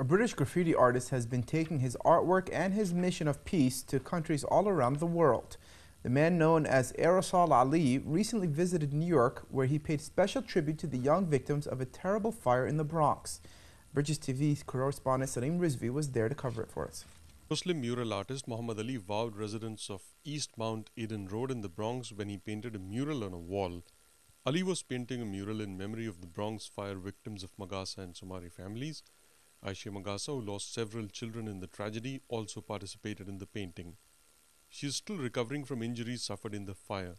A British graffiti artist has been taking his artwork and his mission of peace to countries all around the world. The man known as Aerosol Ali recently visited New York where he paid special tribute to the young victims of a terrible fire in the Bronx. Bridges TV correspondent Salim Rizvi was there to cover it for us. Muslim mural artist Muhammad Ali vowed residents of East Mount Eden Road in the Bronx when he painted a mural on a wall. Ali was painting a mural in memory of the Bronx fire victims of Magassa and Soumare families. Aisha Magassa, who lost several children in the tragedy, also participated in the painting. She is still recovering from injuries suffered in the fire.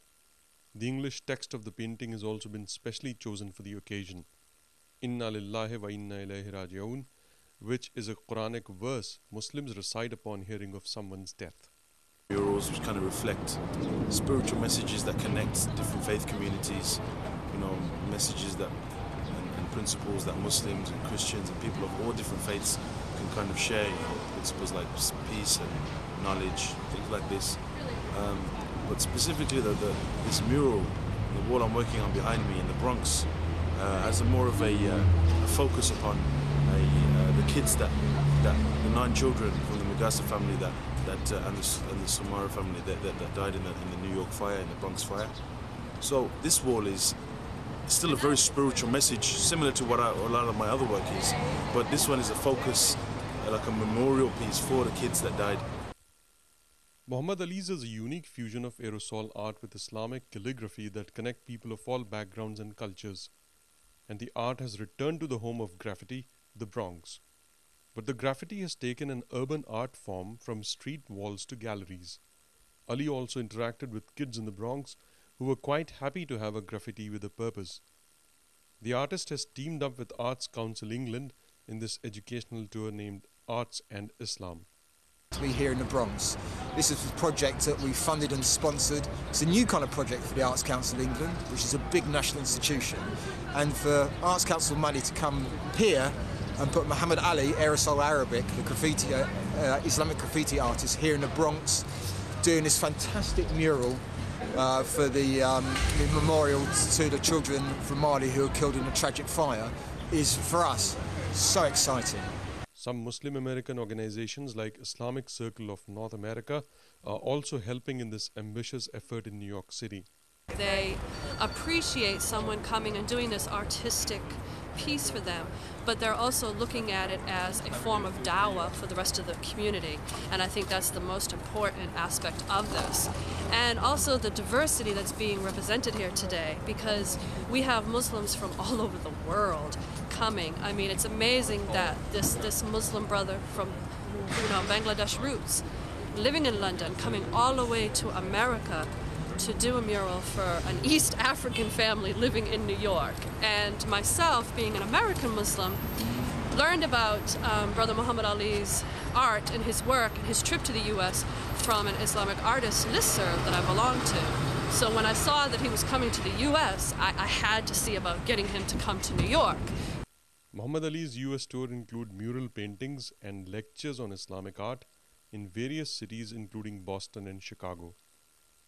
The English text of the painting has also been specially chosen for the occasion. Inna lillahi wa inna ilayhi raji'un, which is a Quranic verse Muslims recite upon hearing of someone's death. Murals which kind of reflect spiritual messages that connect different faith communities, you know, messages that principles that Muslims and Christians and people of all different faiths can kind of share, you know, principles like peace and knowledge, things like this. Um, but specifically, the, the, this mural, the wall I'm working on behind me in the Bronx, uh, has a more of a, uh, a focus upon a, uh, the kids that, that the nine children from the Magassa family that, that uh, and, the, and the Soumare family that, that, that died in the, in the New York fire, in the Bronx fire. So this wall is still a very spiritual message, similar to what I, a lot of my other work is. But this one is a focus, uh, like a memorial piece for the kids that died. Muhammad Ali's is a unique fusion of aerosol art with Islamic calligraphy that connect people of all backgrounds and cultures. And the art has returned to the home of graffiti, the Bronx. But the graffiti has taken an urban art form from street walls to galleries. Ali also interacted with kids in the Bronx who were quite happy to have a graffiti with a purpose. The artist has teamed up with Arts Council England in this educational tour named Arts and Islam. Here in the Bronx. This is a project that we funded and sponsored. It's a new kind of project for the Arts Council England, which is a big national institution. And for Arts Council money to come here and put Muhammad Ali, Aerosol Arabic, the graffiti, uh, uh, Islamic graffiti artist here in the Bronx, doing this fantastic mural uh, for the, um, the memorial to the children from Mali who were killed in a tragic fire is for us so exciting. Some Muslim American organizations like Islamic Circle of North America are also helping in this ambitious effort in New York City. They appreciate someone coming and doing this artistic piece for them, but they're also looking at it as a form of dawah for the rest of the community. And I think that's the most important aspect of this. And also the diversity that's being represented here today, because we have Muslims from all over the world coming. I mean, it's amazing that this, this Muslim brother from you know, Bangladesh roots living in London, coming all the way to America to do a mural for an East African family living in New York. And myself, being an American Muslim, learned about um, Brother Muhammad Ali's art and his work and his trip to the U.S. from an Islamic artist listserv that I belong to. So when I saw that he was coming to the U.S., I, I had to see about getting him to come to New York. Muhammad Ali's US tour include mural paintings and lectures on Islamic art in various cities including Boston and Chicago.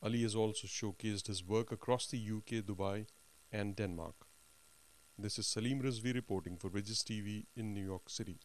Ali has also showcased his work across the UK, Dubai, and Denmark. This is Salim Rizvi reporting for Bridges TV in New York City.